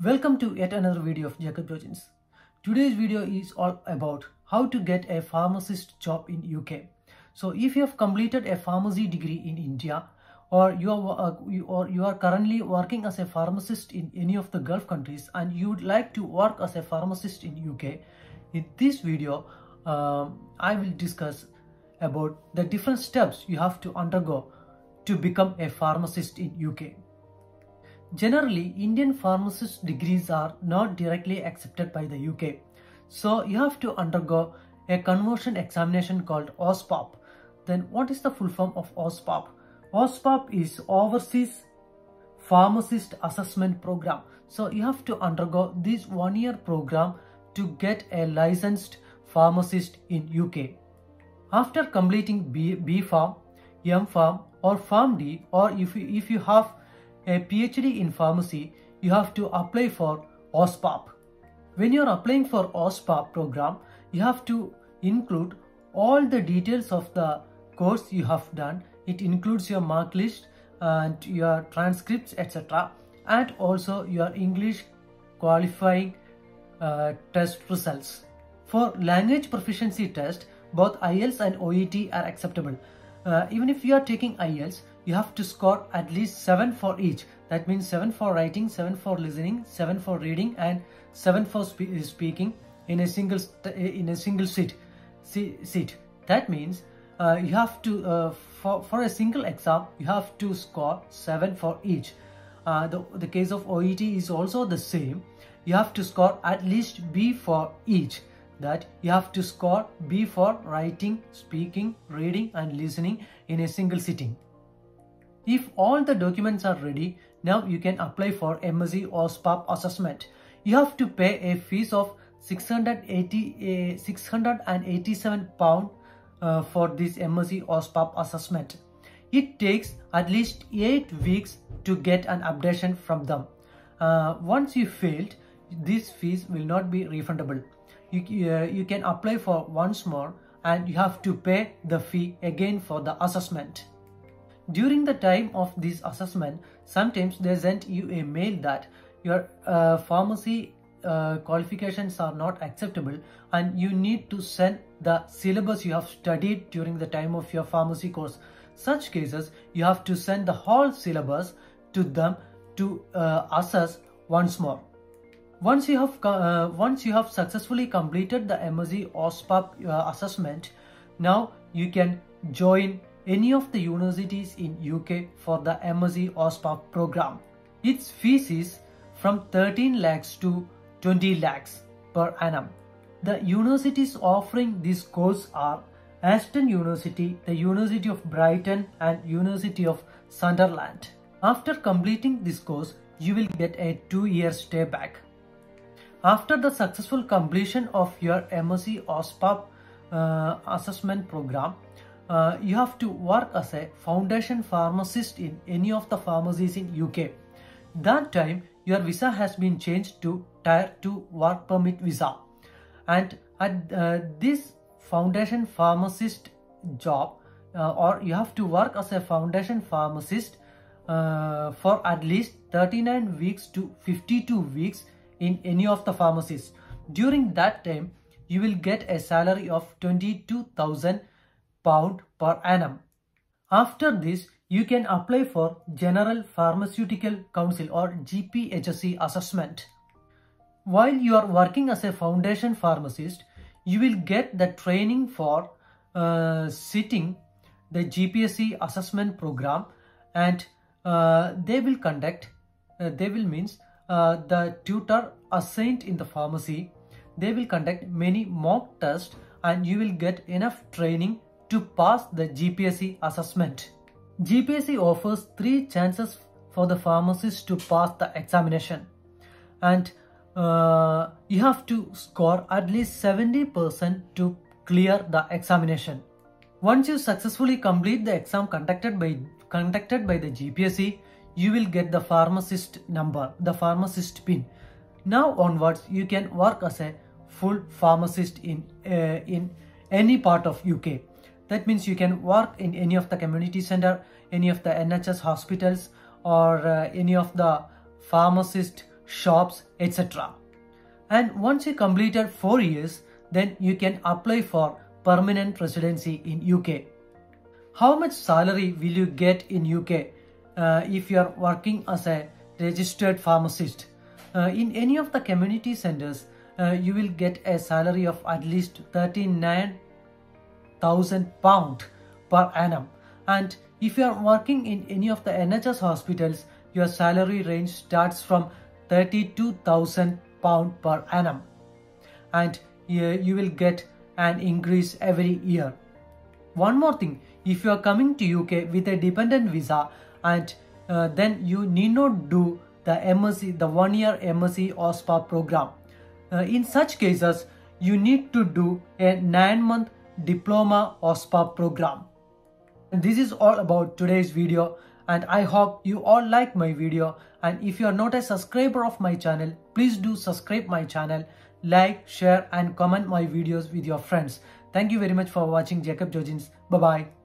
Welcome to yet another video of Jacob Jojins. Today's video is all about how to get a pharmacist job in UK. So if you have completed a pharmacy degree in India or you are uh, you, or you are currently working as a pharmacist in any of the Gulf countries and you would like to work as a pharmacist in UK, in this video um, I will discuss about the different steps you have to undergo to become a pharmacist in UK. Generally, Indian pharmacist degrees are not directly accepted by the UK. So you have to undergo a conversion examination called OSPAP. Then what is the full form of OSPAP? OSPAP is Overseas Pharmacist Assessment Program. So you have to undergo this one year program to get a licensed pharmacist in UK. After completing B, B Pharm, M Pharm or PharmD or if you, if you have a PhD in pharmacy, you have to apply for OSPAP. When you are applying for OSPAP program, you have to include all the details of the course you have done. It includes your mark list and your transcripts etc. and also your English qualifying uh, test results. For language proficiency test, both IELTS and OET are acceptable. Uh, even if you are taking IELTS, you have to score at least 7 for each. That means 7 for writing, 7 for listening, 7 for reading and 7 for spe speaking in a single in a single seat. seat. That means uh, you have to, uh, for, for a single exam, you have to score 7 for each. Uh, the, the case of OET is also the same. You have to score at least B for each that you have to score B for writing, speaking, reading and listening in a single sitting. If all the documents are ready, now you can apply for MSc OSPAP assessment. You have to pay a fees of 680, uh, 687 pound uh, for this MSc OSPAP assessment. It takes at least 8 weeks to get an updation from them. Uh, once you failed, these fees will not be refundable you, uh, you can apply for once more and you have to pay the fee again for the assessment. During the time of this assessment, sometimes they send you a mail that your uh, pharmacy uh, qualifications are not acceptable and you need to send the syllabus you have studied during the time of your pharmacy course. Such cases, you have to send the whole syllabus to them to uh, assess once more. Once you have uh, once you have successfully completed the MSc OSPAP uh, assessment, now you can join any of the universities in UK for the MSc OSPAP program. Its fees is from 13 lakhs to 20 lakhs per annum. The universities offering this course are Aston University, the University of Brighton and University of Sunderland. After completing this course, you will get a two-year stay back. After the successful completion of your MSc OSPAP uh, assessment program, uh, you have to work as a foundation pharmacist in any of the pharmacies in UK. That time, your visa has been changed to Tier 2 work permit visa. And at uh, this foundation pharmacist job, uh, or you have to work as a foundation pharmacist uh, for at least 39 weeks to 52 weeks in any of the pharmacies. During that time, you will get a salary of 22,000 pound per annum. After this, you can apply for General Pharmaceutical Council or GPHC assessment. While you are working as a foundation pharmacist, you will get the training for uh, sitting the GPSC assessment program and uh, they will conduct, uh, they will means uh, the tutor assigned in the pharmacy, they will conduct many mock tests and you will get enough training to pass the GPSC assessment. GPSC offers three chances for the pharmacist to pass the examination and uh, you have to score at least 70% to clear the examination. Once you successfully complete the exam conducted by conducted by the GPSC, you will get the pharmacist number, the pharmacist pin. Now onwards, you can work as a full pharmacist in, uh, in any part of UK. That means you can work in any of the community center, any of the NHS hospitals or uh, any of the pharmacist shops, etc. And once you completed 4 years, then you can apply for permanent residency in UK. How much salary will you get in UK uh, if you are working as a registered pharmacist? Uh, in any of the community centers, uh, you will get a salary of at least 39,000 pound per annum. And if you are working in any of the NHS hospitals, your salary range starts from 32,000 pound per annum. And you will get an increase every year. One more thing, if you are coming to UK with a dependent visa and uh, then you need not do the MSc, the one year MSc OSPAP program. Uh, in such cases, you need to do a 9 month diploma OSPAP program. And this is all about today's video and I hope you all like my video and if you are not a subscriber of my channel, please do subscribe my channel, like, share and comment my videos with your friends. Thank you very much for watching Jacob Jojins. Bye bye.